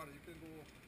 water. You can go